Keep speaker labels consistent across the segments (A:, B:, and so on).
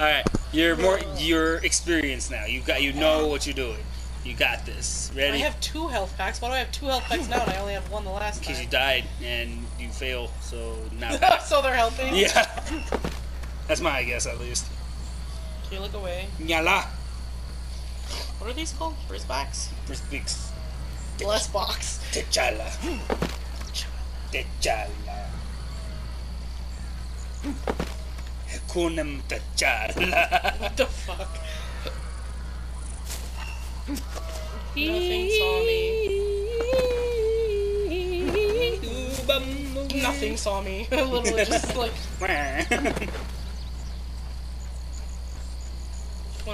A: All right, you're more you're experienced now. You got you know what you're doing. You got this. Ready?
B: I have two health packs. Why do I have two health packs now and I only have one the last time?
A: Because you died and you fail, so now.
B: so they're helping?
A: yeah. That's my guess, at least.
B: Can you look away?
A: Yala.
B: What are these called? Brisbacks?
A: Respects.
B: Bless box.
A: T'Challa. Hmm. T'Challa. Kunam T'Challa.
B: What the fuck? Nothing saw me. Nothing saw me. Literally just like, what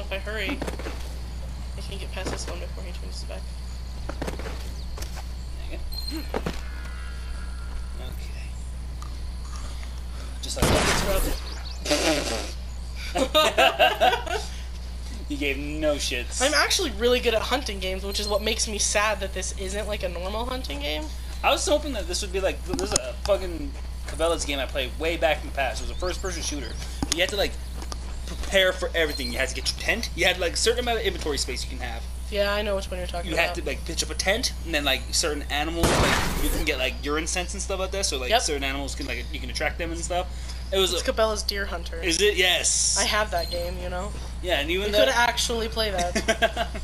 B: if I hurry? I can get past this one before he turns his back.
A: Okay. Just like that. you gave no shits.
B: I'm actually really good at hunting games, which is what makes me sad that this isn't like a normal hunting game.
A: I was hoping that this would be like there's a fucking Cabela's game I played way back in the past. It was a first person shooter. You had to like prepare for everything. You had to get your tent. You had like a certain amount of inventory space you can have.
B: Yeah, I know which one you're talking
A: You
B: about.
A: You had to like pitch up a tent, and then like certain animals, like you can get like urine scents and stuff like that. So like
B: Yep.
A: certain animals can like you can attract them and stuff. It was.
B: It's
A: A,
B: Cabela's Deer Hunter.
A: is it? Yes.
B: I have that game, you know.
A: Yeah, and
B: We
A: even
B: could
A: though.
B: actually play that.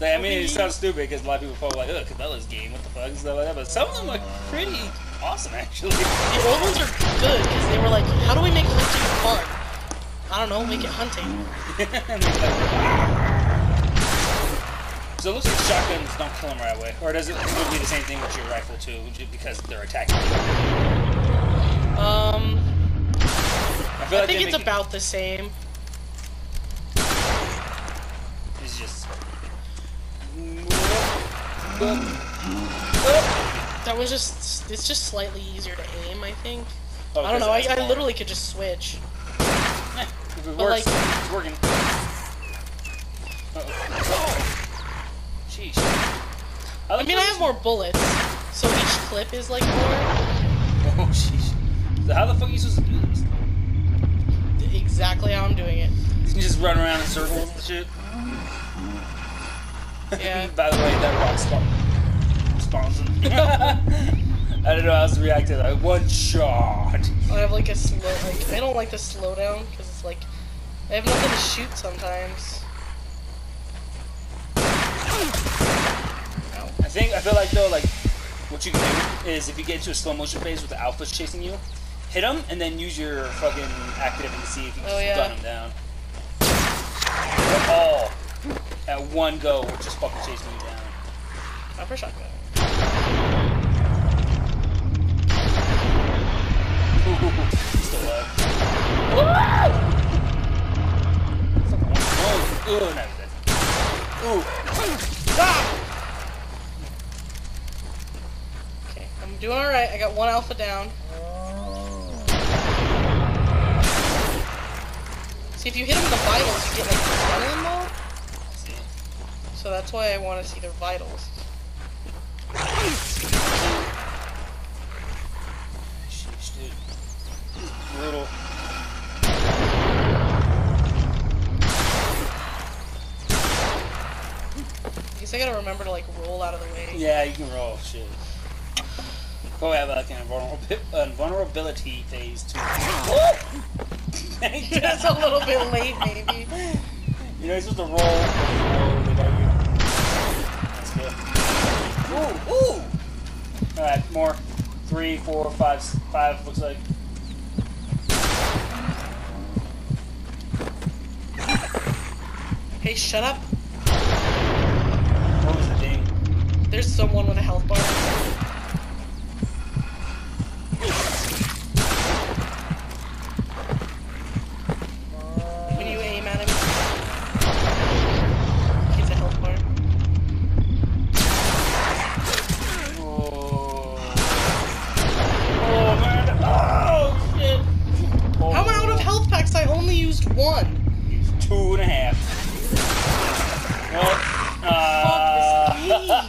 A: Like, I mean, it sounds stupid because a lot of people probably like, oh, Cabela's game, what the fuck, like that. But some of them are pretty awesome, actually.
B: the old ones are good because they were like, how do we make hunting fun? I don't know, make it hunting.
A: so it looks like shotguns don't kill them right away, or does it would be the same thing with your rifle too, because they're attacking? you?
B: Um,
A: I
B: I
A: like
B: think it's
A: it-
B: about the same.
A: It's just.
B: That was just, it's just slightly easier to aim, I think.
A: Oh,
B: I don't know, I,
A: because it has
B: I literally could just switch.
A: Eh, if it
B: but
A: works,
B: like-
A: it's working. Uh-oh. Sheesh.
B: I mean, I have more bullets, so each clip is like more.
A: Oh, sheesh. So how the fuck are you supposed to do this?
B: Exactly how I'm doing it.
A: You can just run around in circles and shit.
B: Yeah.
A: By the way, that rock spawn spawns. I don't know how else to react to that. One shot.
B: I have like a slow, like I don't like the slowdown because it's like I have nothing to shoot sometimes.
A: I think I feel like though, like what you can do is if you get into a slow motion phase with the alphas chasing you, hit them and then use your fucking active to see if you can
B: Oh,
A: just
B: yeah.
A: gun them down. All at one go, we're just fucking chasing me down.
B: Not for shotgun.
A: Still alive. Fucking one. Oh, oh, now he's dead. Ooh.
B: Ah! Okay, I'm doing all right. I got one alpha down. See, if you hit him with the vitals, you get like adrenaline mode. So that's why I want to see their vitals.
A: Sheesh, dude. Brutal.
B: I guess I gotta remember to like roll out of the way.
A: Yeah, you can roll shit. Oh, Go have like an invulnerability phase too.
B: That's a little bit late, maybe.
A: You know, you're supposed to roll. Ooh, ooh. All right, more. Three, four, five, five. Looks like.
B: Hey, shut up.
A: What was the ding?
B: There's someone with a health bar.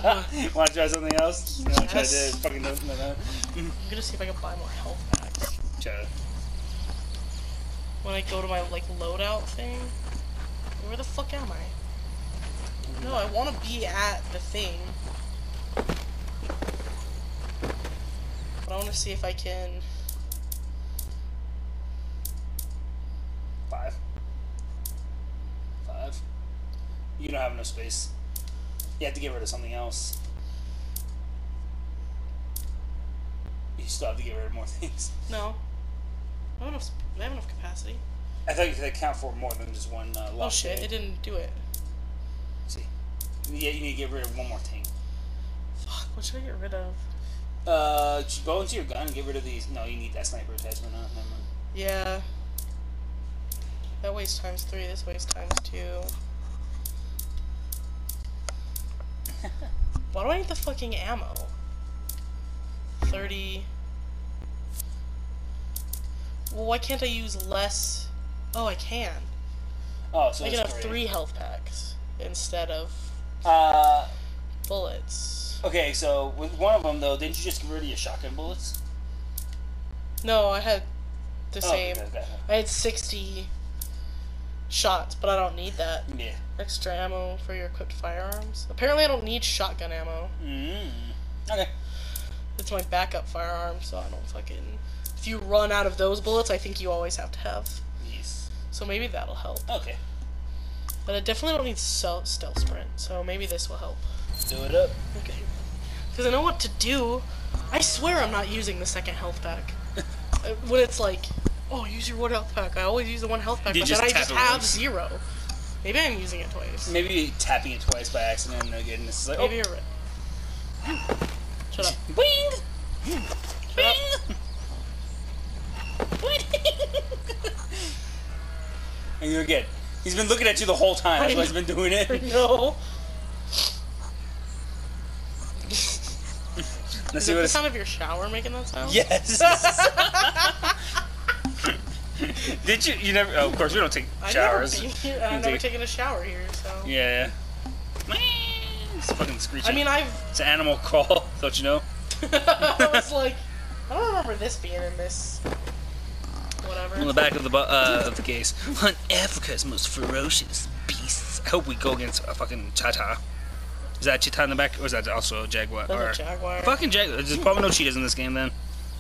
A: want to try something else? You want to try to fucking no, no, no.
B: I'm gonna see if I can buy more health packs.
A: Try
B: when I go to my like loadout thing. Where the fuck am I? No, I want to be at the thing. But I want to see if I can.
A: Five. Five. You don't have enough space. You have to get rid of something else. You still have to get rid of more things.
B: No. I have enough. I have enough capacity.
A: I thought you could account for more than just one uh,
B: Oh shit! It didn't do it.
A: See. Yeah, you need to get rid of one more thing.
B: Fuck. What should I get rid of?
A: Uh, just go into your gun and get rid of these. No, you need that sniper attachment. Huh? Never mind.
B: Yeah. That weighs times three. This weighs times two. Why do I need the fucking ammo? 30. Well, why can't I use less? Oh, I can.
A: Oh, so
B: I can have three health packs instead of
A: Uh,
B: bullets.
A: okay. So with one of them though, didn't you just get rid of your shotgun bullets?
B: No, I had the
A: Oh,
B: same.
A: okay, okay.
B: I had 60 shots, but I don't need that.
A: Yeah.
B: Extra ammo for your equipped firearms. Apparently, I don't need shotgun ammo.
A: Mm. Okay.
B: It's my backup firearm, so I don't fucking. If you run out of those bullets, I think you always have to have.
A: Yes.
B: So maybe that'll help.
A: Okay.
B: But I definitely don't need stealth, sprint, so maybe this will help.
A: Do it up.
B: Okay. Because I know what to do. I swear I'm not using the second health pack. Uh, when it's like, oh, use your one health pack. I always use the one health pack,
A: You
B: but then I just have
A: once.
B: zero. Maybe I'm using it twice.
A: Maybe tapping it twice by accident and again this is like
B: Maybe
A: oh.
B: you're right. Shut up.
A: Wing!
B: Shut up.
A: and you again. He's been looking at you the whole time. That's why he's been doing it.
B: no.
A: Let's
B: Is
A: see
B: it
A: what
B: the
A: it's.
B: sound of your shower making that sound?
A: Yes. Did you? You never? Oh, of course, we don't take
B: I
A: showers.
B: never, been,
A: You
B: I've never
A: take-
B: taken a shower here, so.
A: Yeah. It's fucking screeching.
B: I mean, I've.
A: it's an animal crawl. Don't you know?
B: I was like, I don't remember this being in this. Whatever.
A: On the back of the uh, of the case, hunt Africa's most ferocious beasts. I hope we go against a fucking cheetah. Is that cheetah in the back, or is that also a jaguar? Or
B: a jaguar.
A: Fucking jaguar. There's probably no cheetahs in this game then.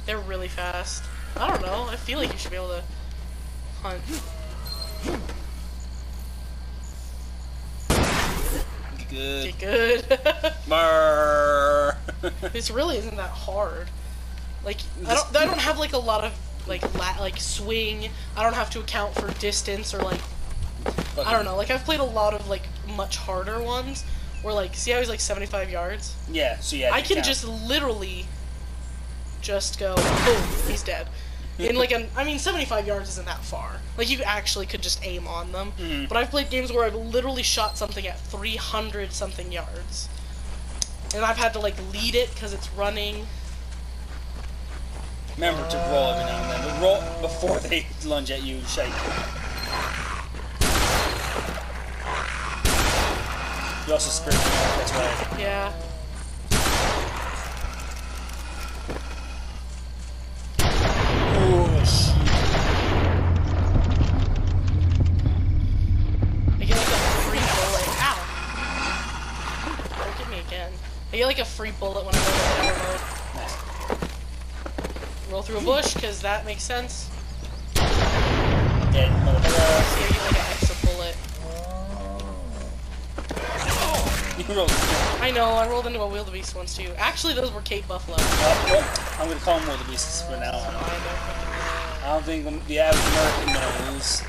B: They're really fast. I don't know. I feel like you should be able to hunt.
A: Good.
B: Get good. This really isn't that hard. Like I don't. I don't have like a lot of like la- like swing. I don't have to account for distance or like I don't know. Like I've played a lot of like much harder ones where like see how he's like 75 yards.
A: Yeah. So yeah.
B: I can
A: count.
B: just literally just go boom, he's dead. In like an, I mean, 75 yards isn't that far. Like you actually could just aim on them.
A: Mhm.
B: But I've played games where I've literally shot something at 300 something yards, and I've had to like lead it because it's running.
A: remember to roll every now and then, but roll before they lunge at you. and Shake. You also sprint. That's right.
B: Yeah.
A: Oh shit.
B: I get like a free bullet. Ow! Don't get me again. I get like a free bullet when I go to the mode.
A: Nice.
B: Roll through a bush because that makes sense.
A: Dead motherfucker.
B: I like an extra bullet.
A: You rolled.
B: I know, I rolled into a wildebeest once too. Actually, those were Cape Buffalo.
A: Uh, well, I'm gonna call them wildebeests for now on.
B: I don't fucking
A: I don't think the average American knows.
B: know.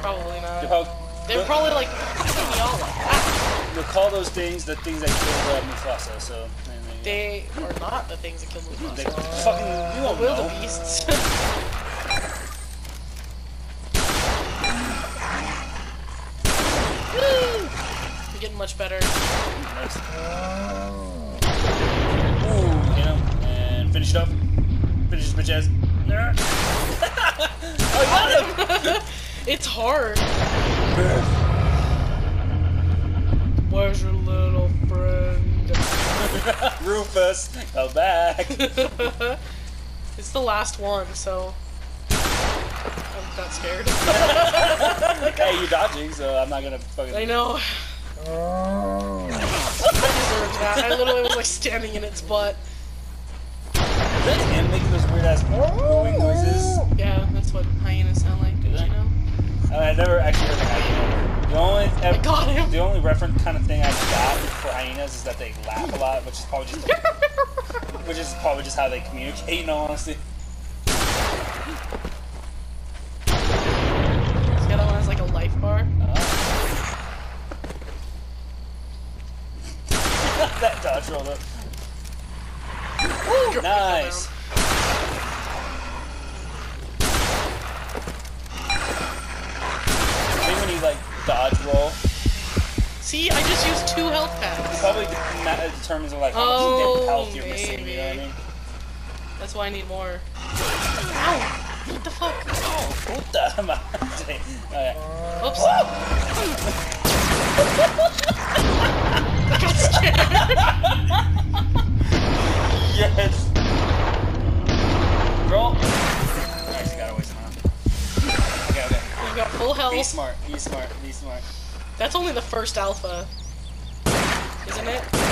B: Probably
A: They're,
B: not. They're probably like, fucking y'all like that.
A: They'll call those things the things that killed uh, Mufasa. So and they,
B: They are not the things that kill
A: they
B: Mufasa.
A: fucking you don't know.
B: Wildebeests. Woo! You're getting much better.
A: Nice. Ooh, you know, and finish it up. Finish this bitch ass. oh, you got him!
B: It's hard. Where's your little friend?
A: Rufus, come back.
B: it's the last one, so I'm got scared.
A: hey, you're dodging, so I'm not gonna fucking.
B: I know. I deserved that. I literally was like standing in its butt.
A: Is that him making those weird ass oh. mooing noises?
B: Yeah, that's what hyenas sound like. Did you know?
A: I, I never actually heard a hyena. The only
B: I got him.
A: the only reference kind of thing I got for hyenas is that they laugh a lot, which is probably just which is probably just how they communicate. In all honesty,
B: The other one has like a life bar. Uh-huh.
A: that dodge rolled up.
B: Drop
A: Nice. Determines like how
B: Oh,
A: much health you're missing. You know what I mean?
B: That's why I need more. Ow! What the fuck?
A: Oh, puta madre. Okay.
B: Oops. Got scared.
A: Yes. Roll. Nice, you got away somehow. Okay, okay.
B: We've got full health.
A: Be
B: health.
A: smart. Be smart. Be smart.
B: That's only the first alpha. Isn't it?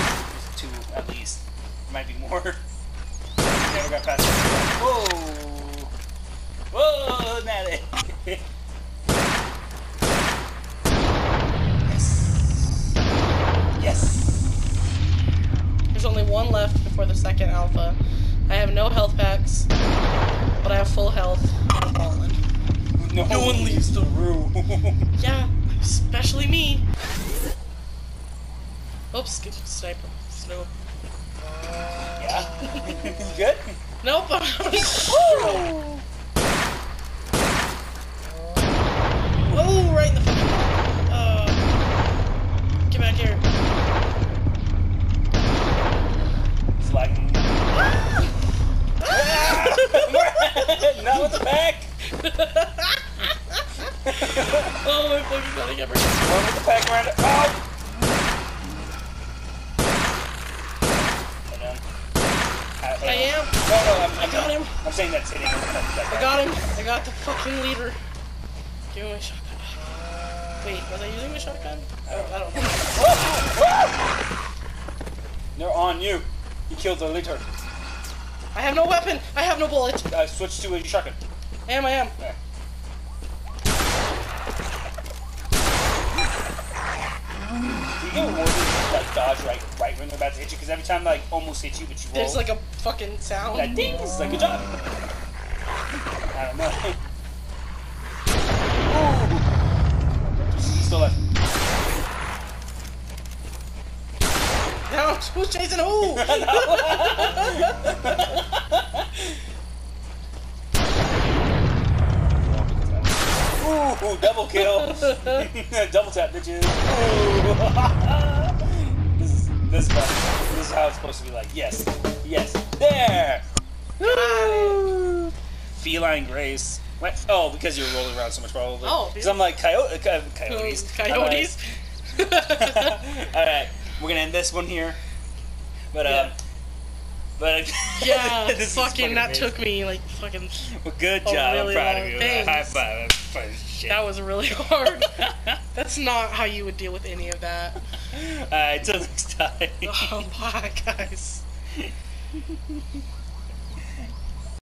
A: Two at least. Might be more. Never got past. Whoa. Whoa, Natty. yes. Yes.
B: There's only one left before the second alpha. I have no health packs, but I have full health. I'm.
A: No,
B: No one leaves
A: the room.
B: Yeah, especially me. Oops, skip, sniper. Snoop.
A: yeah. you good?
B: Nope, I'm Oh, right in the uh, Get back here.
A: Flagging. Not with the pack.
B: oh my fucking god, I can't breathe.
A: One with the pack around it. Oh! Hold on. I,
B: I am.
A: No, no, I'm, I'm,
B: got him.
A: I'm saying that's hitting.
B: I got him. I got the fucking leader. Give me my shotgun. Wait, was I using my shotgun? Oh, I don't know.
A: They're on you. You killed the leader.
B: I have no weapon. I have no bullet.
A: Uh, switch to a shotgun.
B: I am. I am.
A: There. Do you get rewarded if like dodge right, right when they're about to hit you? Because every time like almost hit you, but you roll.
B: There's like a fucking sound.
A: that ding. It's like good job. I don't know. Still left.
B: No, who's chasing who?
A: Ooh, double kill. double tap, bitches. This is this is. This is how it's supposed to be like. Yes, yes, there. Woo. Feline grace. What? Oh, because you're rolling around so much, probably.
B: Oh,
A: because I'm like coyote, uh, coyotes.
B: Coyotes.
A: All right, we're gonna end this one here. But um,
B: Yeah.
A: but
B: yeah,
A: this is
B: fucking, that
A: amazing.
B: took me like fucking.
A: Well, good job.
B: really
A: I'm proud
B: long
A: of you.
B: thing.
A: High five. Shit.
B: That was really hard. That's not how you would deal with any of that.
A: Alright, till next time.
B: Oh, bye, guys.